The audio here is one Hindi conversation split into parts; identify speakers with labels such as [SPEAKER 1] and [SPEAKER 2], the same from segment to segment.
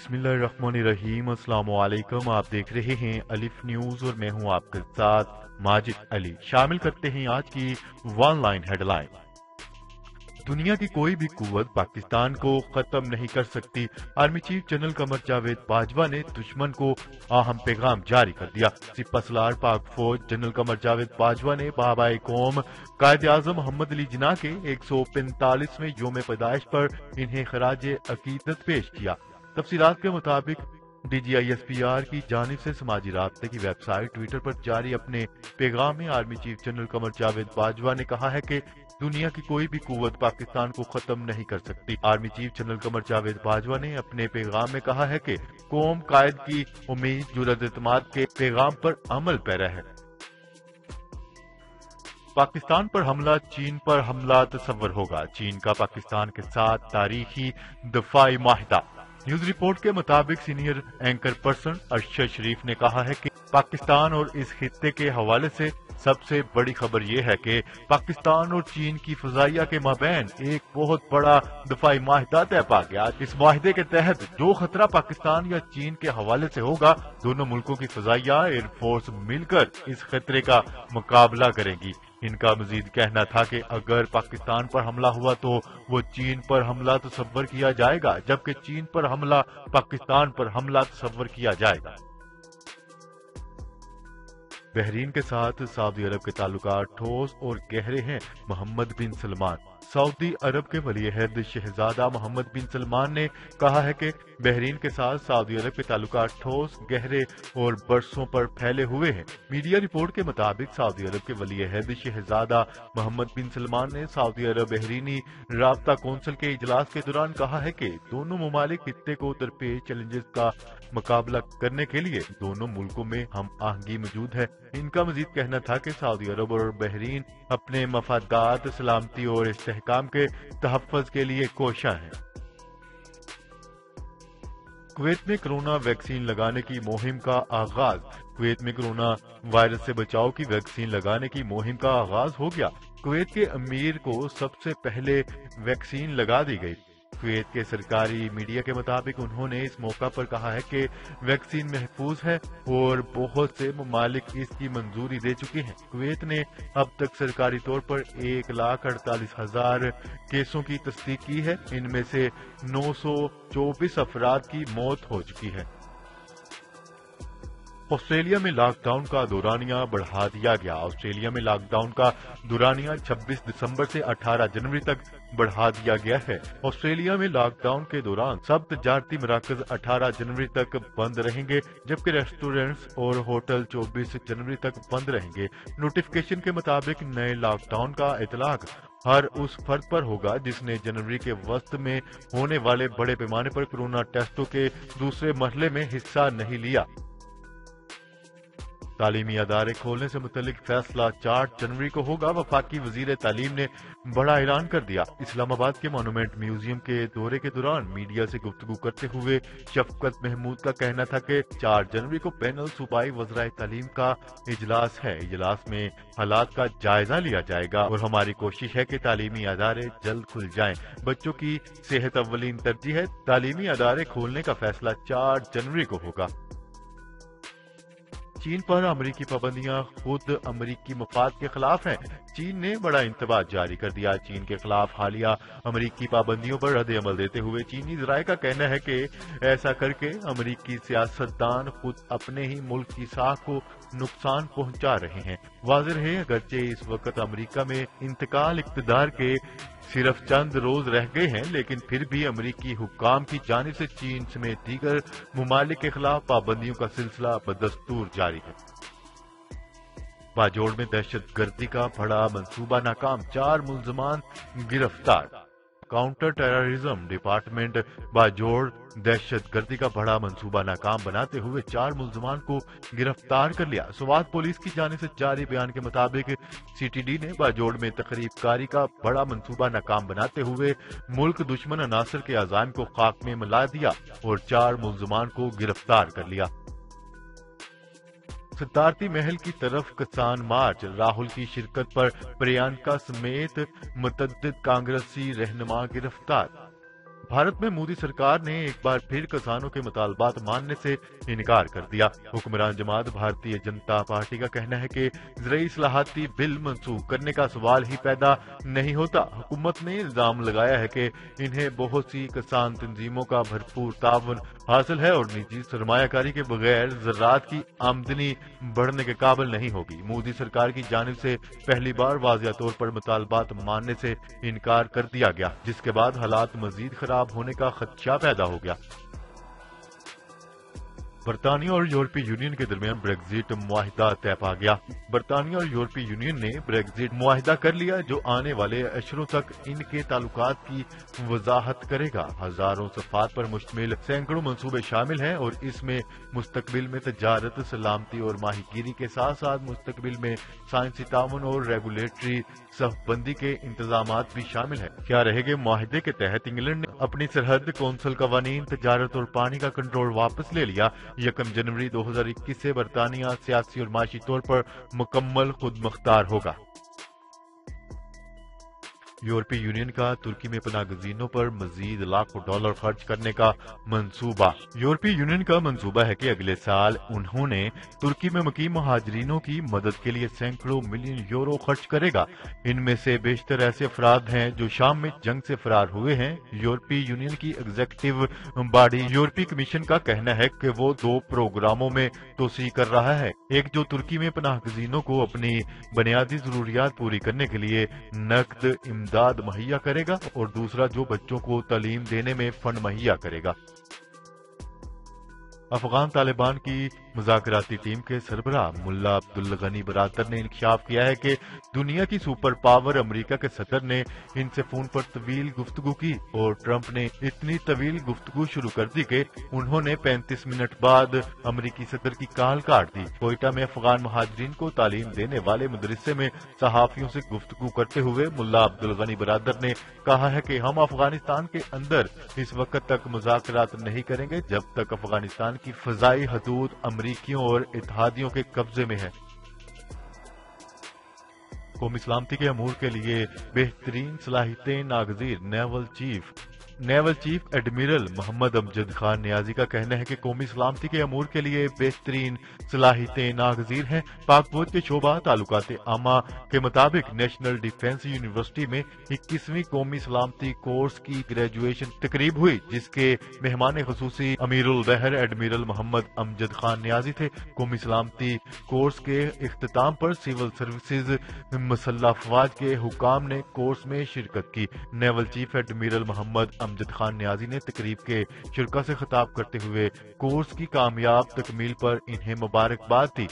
[SPEAKER 1] बिस्मिल्लाहिर्रहमानिर्रहीम अस्सलाम आप देख रहे हैं अलिफ न्यूज़ और मैं हूँ आपके साथ माजिद अली। शामिल करते हैं आज की वन लाइन हेडलाइन दुनिया की कोई भी कुवत पाकिस्तान को खत्म नहीं कर सकती। Army chief general Qamar Javed Bajwa ने दुश्मन को अहम पैगाम जारी कर दिया। सिपा सलार, पाक फौज जनरल कमर जावेद बाजवा ने बाबा कौम कायद आज़म मोहम्मद अली जिना के एक सौ पैंतालीसवें योम पैदाइश पर इन्हें खराज अकीदत पेश किया। तफसीत के मुताबिक डीजीआईएसपीआर की जानब से समाजी रबते की वेबसाइट ट्विटर पर जारी अपने पैगाम में army chief general Qamar Javed Bajwa ने कहा है कि दुनिया की कोई भी कुवत पाकिस्तान को खत्म नहीं कर सकती। Army chief general Qamar Javed Bajwa ने अपने पैगाम में कहा है कि कौम कायद की उम्मीद जुरत एतमाद के पैगाम पर अमल पैरा है पाकिस्तान पर हमला, चीन पर हमला, तस्वर होगा। चीन का पाकिस्तान के साथ तारीखी दफाई माहिदा। न्यूज़ रिपोर्ट के मुताबिक senior anchor person Arshad Sharif ने कहा है कि पाकिस्तान और इस खत्े के हवाले से सबसे बड़ी खबर यह है कि पाकिस्तान और चीन की फजाइया के माबेन एक बहुत बड़ा दफाई माहिदा तय पा गया। इस माहिदे के तहत जो खतरा पाकिस्तान या चीन के हवाले से होगा, दोनों मुल्कों की फजाइया एयरफोर्स मिलकर इस खतरे का मुकाबला करेगी। इनका मजीद कहना था कि अगर पाकिस्तान पर हमला हुआ तो वो चीन पर हमला तस्वर किया जाएगा, जबकि चीन पर हमला पाकिस्तान पर हमला तस्वर किया जाएगा। बहरीन के साथ सऊदी अरब के ताल्लुक ठोस और गहरे हैं मोहम्मद बिन सलमान। सऊदी अरब के वली अहद शहजादा मोहम्मद बिन सलमान ने कहा है कि बहरीन के साथ सऊदी अरब के ताल्लुक ठोस, गहरे और बरसों पर फैले हुए हैं। मीडिया रिपोर्ट के मुताबिक सऊदी अरब के वली अहद शहजादा मोहम्मद बिन सलमान ने सऊदी अरब बहरीनी रबता कौंसिल के इजलास के दौरान कहा है कि दोनों ममालिक को दरपेश चैलेंजेस का मुकाबला करने के लिए दोनों मुल्कों में हम आहंगी मौजूद है। इनका मजीद कहना था कि सऊदी अरब और बहरीन अपने मफादात, सलामती और इस्तेकाम के तहफ़ के लिए कोशा है। कुवैत में कोरोना वैक्सीन लगाने की मुहिम का आगाज़। कुवैत में कोरोना वायरस से बचाव की वैक्सीन लगाने की मुहिम का आगाज़ हो गया। कुवैत के अमीर को सबसे पहले वैक्सीन लगा दी गई। कुवैत के सरकारी मीडिया के मुताबिक उन्होंने इस मौका पर कहा है कि वैक्सीन महफूज है और बहुत से ममालिक इसकी मंजूरी दे चुके हैं। कुवैत ने अब तक सरकारी तौर पर एक लाख अड़तालीस हज़ार केसों की तस्दीक की है। इनमें से नौ सौ चौबीस अफराद की मौत हो चुकी है। ऑस्ट्रेलिया में लॉकडाउन का दौरानिया बढ़ा दिया गया। ऑस्ट्रेलिया में लॉकडाउन का दौरानिया 26 दिसंबर से 18 जनवरी तक बढ़ा दिया गया है। ऑस्ट्रेलिया में लॉकडाउन के दौरान सब तजारती मराकज 18 जनवरी तक बंद रहेंगे, जबकि रेस्टोरेंट्स और होटल 24 जनवरी तक बंद रहेंगे। नोटिफिकेशन के मुताबिक नए लॉकडाउन का इतलाक हर उस फर्द पर होगा जिसने जनवरी के वस्त में होने वाले बड़े पैमाने पर कोरोना टेस्टों के दूसरे मरहले में हिस्सा नहीं लिया। तालीमी अदारे खोलने से मुतलिक फैसला चार जनवरी को होगा। वफाकी वज़ीर तालीम ने बड़ा ऐलान कर दिया। इस्लामाबाद के मोनूमेंट म्यूज़ियम के दौरे के दौरान मीडिया से गुफ्तगू करते हुए शफकत महमूद का कहना था कि चार जनवरी को पैनल सूबाई वजरा तालीम का इजलास है। इजलास में हालात का जायजा लिया जाएगा और हमारी कोशिश है कि तालीमी अदारे जल्द खुल जाएँ। बच्चों की सेहत अवलिन तरजीह है। तालीमी अदारे खोलने का फैसला चार जनवरी को होगा। चीन पर अमरीकी पाबंदियाँ खुद अमरीकी मफाद के खिलाफ हैं। चीन ने बड़ा इंतबाह जारी कर दिया। चीन के खिलाफ हालिया अमरीकी पाबंदियों पर रद्द अमल देते हुए चीनी जराये का कहना है कि ऐसा करके अमरीकी सियासतदान खुद अपने ही मुल्क की साख को नुकसान पहुँचा रहे हैं। वाजर है, अगरचे इस वक्त अमरीका में इंतकाल इकतदार के सिर्फ़ चंद रोज रह गए हैं, लेकिन फिर भी अमरीकी हुक्काम की जानब से चीन समेत दीगर ममालिक के खिलाफ पाबंदियों का सिलसिला बदस्तूर जारी है। बाजोड़ में दहशत गर्दी का बड़ा मंसूबा नाकाम, चार मुलजमान गिरफ़्तार। काउंटर टेररिज्म डिपार्टमेंट बाजोड़ दहशत गर्दी का बड़ा मंसूबा नाकाम बनाते हुए चार मुलजमान को गिरफ़्तार कर लिया। स्वाद पुलिस की जाने से जारी बयान के मुताबिक सीटीडी ने बाजोड़ में तकरीब कारी का बड़ा मंसूबा नाकाम बनाते हुए मुल्क दुश्मन अनासर के अजाम को खाक में मिला दिया और चार मुलजमान को गिरफ़्तार कर लिया। सिद्धार्थी महल की तरफ़ किसान मार्च। राहुल की शिरकत पर प्रियंका समेत मुतद कांग्रेसी रहनुमा गिरफ़्तार। भारत में मोदी सरकार ने एक बार फिर किसानों के मुतालबात मानने से इनकार कर दिया। हुक्मरान जमात भारतीय जनता पार्टी का कहना है कि ज़रिए सलाहती बिल मंसूख करने का सवाल ही पैदा नहीं होता। हुकूमत ने इल्ज़ाम लगाया है कि इन्हें बहुत सी किसान तंजीमों का भरपूर तावन हासिल है और निजी सरमाकारी के बगैर जरात की आमदनी बढ़ने के काबिल नहीं होगी। मोदी सरकार की जानब से पहली बार वाजिया तौर पर मुतालबात मानने से इनकार कर दिया गया, जिसके बाद हालात मजीद खराब होने का खदशा पैदा हो गया। बरतानिया और यूरोपीय यूनियन के दरमियान ब्रेग्जिट मुआहिदा तय पा गया। बरतानिया और यूरोपीय यूनियन ने ब्रेग्जिट मुआहिदा कर लिया, जो आने वाले अशरों तक इनके ताल्लुकात की वजाहत करेगा। हज़ारों सफात पर मुश्तमिल सैकड़ों मंसूबे शामिल हैं और इसमें मुस्तबिल में तजारत, सलामती और माहीगीरी के साथ साथ मुस्तबिल में साइंसी ताउन और रेगुलेटरी सफबंदी के इंतज़ाम भी शामिल है। क्या रहेगा माहदे के तहत इंग्लैंड ने अपनी सरहद कौंसल कवानीन तजारत और पानी का कंट्रोल वापस ले लिया। यकम जनवरी दो हज़ार इक्कीस ऐसी बरतानिया सियासी और माशी तौर पर मुकम्मल खुद मुख्तार होगा। यूरोपीय यूनियन का तुर्की में पना गजीनों पर मजीद लाखों डॉलर खर्च करने का मंसूबा। यूरोपीय यूनियन का मंसूबा है कि अगले साल उन्होंने तुर्की में मकीम महाजरीनों की मदद के लिए सैकड़ों मिलियन यूरो खर्च करेगा। इनमें से बेशतर ऐसे अफराद हैं जो शाम में जंग से फरार हुए हैं। यूरोपीय यूनियन की एग्जेक्टिव बॉडी यूरोपीय कमीशन का कहना है कि वो दो प्रोग्रामों में तोसी कर रहा है। एक जो तुर्की में पनाह गजीनों को अपनी बुनियादी जरूरियात पूरी करने के लिए नकद इमदाद मुहैया करेगा और दूसरा जो बच्चों को तालीम देने में फंड मुहैया करेगा। अफगान तालिबान की मुजाकराती टीम के सरबरा मुल्ला अब्दुल गनी बरादर ने इंकशाफ किया है कि दुनिया की सुपर पावर अमेरिका के सदर ने इनसे फ़ोन पर तवील गुफ्तगु की और ट्रंप ने इतनी तवील गुफ्तगु शुरू कर दी कि उन्होंने 35 मिनट बाद अमेरिकी सदर की काल काट दी। कोयटा में अफगान महाजरीन को तालीम देने वाले मदरसे में सहाफियों से गुफ्तगु करते हुए मुला अब्दुल गनी बरादर ने कहा है कि हम अफ़गानिस्तान के अंदर इस वक्त तक मुजाकरात नहीं करेंगे जब तक अफ़गानिस्तान की फजाई हदूद अमरीकियों और इतिहादियों के कब्जे में है। कौमी सलामती के अमूर के लिए बेहतरीन सलाहित नागजीर, naval chief naval chief admiral Mohammad Amjad Khan Niazi का कहना है कि कौमी सलामती के अमूर के लिए बेहतरीन सलाहितें नागजीर हैं। पाक फौज के शोबा तालुकात आमा के मुताबिक नेशनल डिफेंस यूनिवर्सिटी में इक्कीसवीं कौमी सलामती कोर्स की ग्रेजुएशन तकरीब हुई, जिसके मेहमान खसूसी अमीरुल बहर एडमिरल मोहम्मद अमजद खान न्याजी थे। कौमी सलामती कोर्स के अख्ताम पर सिविल सर्विसेज़ मसल्ला अफवाज के हुकाम ने कोर्स में शिरकत की। Naval chief admiral Mohammad Amjad Khan Niazi ने तकरीब के शिरका से खिताब करते हुए कोर्स की कामयाब तकमील पर इन्हें मुबारकबाद दी।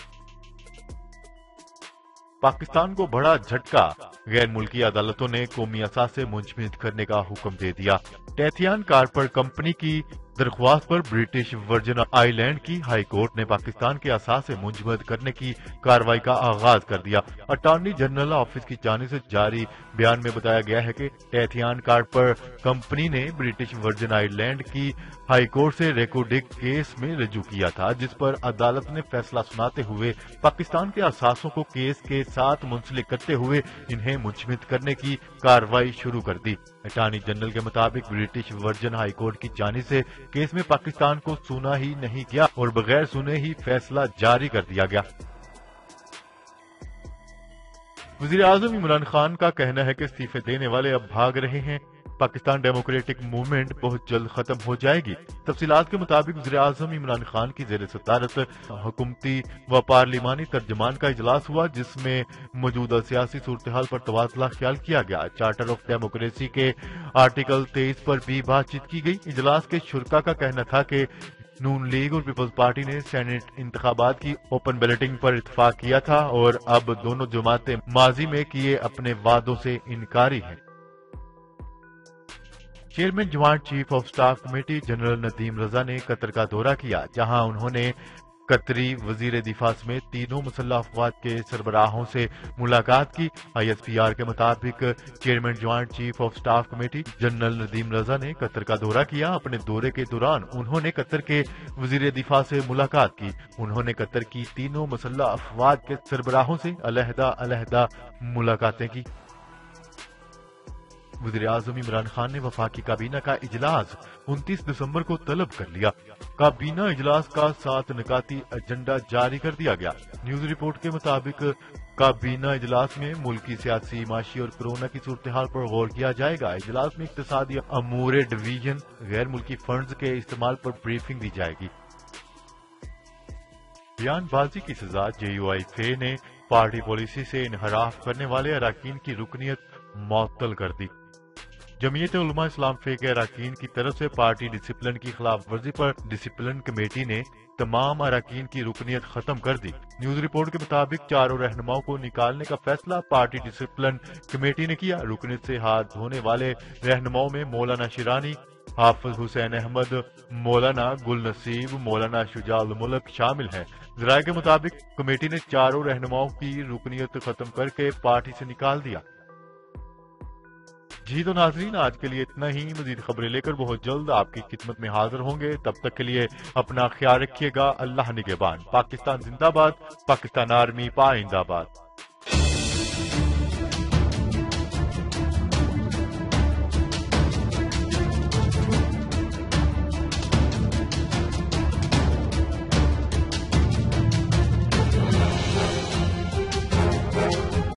[SPEAKER 1] पाकिस्तान को बड़ा झटका गैर मुल्की अदालतों ने कौमी असासे मुंजमद करने का हुक्म दे दिया। टेथियान कारपर कंपनी की दरख्वास्त पर ब्रिटिश वर्जन आइलैंड की हाई कोर्ट ने पाकिस्तान के असास मुंजमद करने की कार्रवाई का आगाज़ कर दिया। अटॉर्नी जनरल ऑफ़िस की जाने से जारी बयान में बताया गया है कि टैथियान कार्ड पर कंपनी ने ब्रिटिश वर्जन आइलैंड की हाई कोर्ट से रेकोडिक केस में रजू किया था, जिस पर अदालत ने फैसला सुनाते हुए पाकिस्तान के असासों को केस के साथ मुंसलिक करते हुए इन्हें मुंजमद करने की कार्रवाई शुरू कर दी। अटॉर्नी जनरल के मुताबिक ब्रिटिश वर्जन हाईकोर्ट की जानी से केस में पाकिस्तान को सुना ही नहीं गया और बगैर सुने ही फैसला जारी कर दिया गया। वज़ीर आज़म इमरान खान का कहना है कि इस्तीफे देने वाले अब भाग रहे हैं। पाकिस्तान डेमोक्रेटिक मूवमेंट बहुत जल्द खत्म हो जाएगी। तफसीलात के मुताबिक वजी अजम इमरान खान की जेर सदारत हुकूमती व पार्लिमानी तर्जमान का इजलास हुआ, जिसमें मौजूदा सियासी सूरत हाल पर तबादला ख्याल किया गया। चार्टर ऑफ़ डेमोक्रेसी के आर्टिकल तेईस पर भी बातचीत की गई। इजलास के शुरा का कहना था कि नून लीग और पीपल्स पार्टी ने सैनेट इंतबात की ओपन बैलेटिंग पर इतफाक किया था और अब दोनों जमातें माजी में किए अपने वादों से इनकारी हैं। चेयरमैन जवान chief of staff committee general Nadeem Raza ने कतर का दौरा किया, जहाँ उन्होंने कतरी वज़ीर दिफा समेत तीनों मुसल्ह अफवाज के सरबराहों से मुलाकात की। आई एस पी आर के मुताबिक chairman joint chief of staff committee general Nadeem Raza ने कतर का दौरा किया। अपने दौरे के दौरान उन्होंने कतर के वज़ीर दिफा से मुलाकात की। उन्होंने कतर की तीनों मुसल्ह अफवाज के सरबराहों से अलहदा अलहदा मुलाकातें की। वजी अजम इमरान खान ने वफाकी काबीना का इजलास उनतीस दिसंबर को तलब कर लिया। काबीना इजलास का सात निकाती एजेंडा जारी कर दिया गया। न्यूज़ रिपोर्ट के मुताबिक, काबीना इजलास में मुल्की सियासी माशी और कोरोना की सूरत हाल पर गौर किया जाएगा। इजलास में इकतदी अमूर डिवीज़न गैर मुल्की फंड के इस्तेमाल पर ब्रीफिंग दी जाएगी। बयानबाजी की सजा जे यू आई फे ने पार्टी पॉलिसी से इनहराफ करने वाले अरकान की रुकनीत मअतल कर दी। जमीयत इस्लाम फे के अरकान की तरफ़ से पार्टी डिसिप्लिन की खिलाफ वर्जी पर डिसिप्लिन कमेटी ने तमाम अरकान की रुकनीत खत्म कर दी। न्यूज़ रिपोर्ट के मुताबिक चारों रहनुमाओं को निकालने का फैसला पार्टी डिसिप्लिन कमेटी ने किया। रुकनीत से हाथ धोने वाले रहनुमाओं में मौलाना शिरानी, हाफिज हुसैन अहमद, मौलाना गुल नसीब मौलाना शुजाल मुल्क शामिल हैं। जराये के मुताबिक कमेटी ने चारों रहनुमाओं की रुकनीत खत्म करके पार्टी से निकाल दिया। जी तो नाजरीन, आज के लिए इतना ही। मजीद खबरें लेकर बहुत जल्द आपकी खिदमत में हाजिर होंगे। तब तक के लिए अपना ख्याल रखिएगा। अल्लाह निगेबान। पाकिस्तान जिंदाबाद, पाकिस्तान आर्मी पाइंदाबाद।